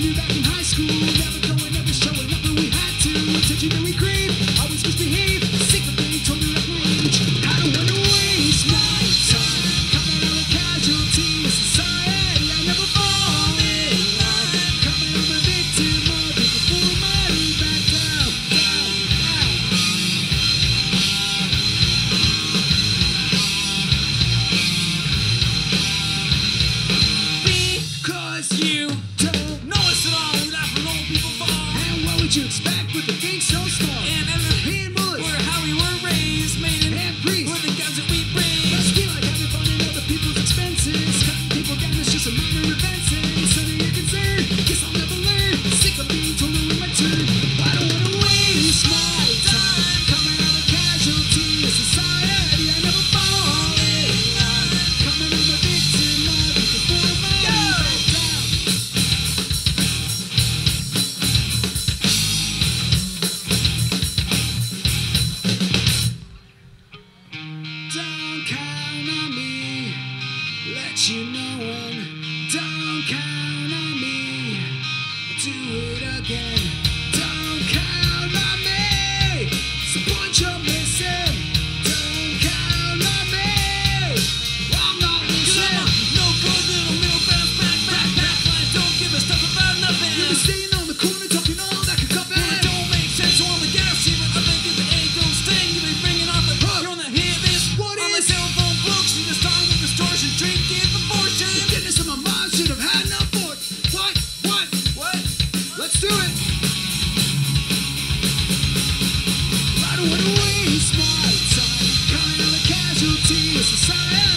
knew back in high school. Never going, never showing up but we had to. Attention and we did you expect with a thing so small? count on me. Let you know when. Don't count on me. I'll Do it again. to a society.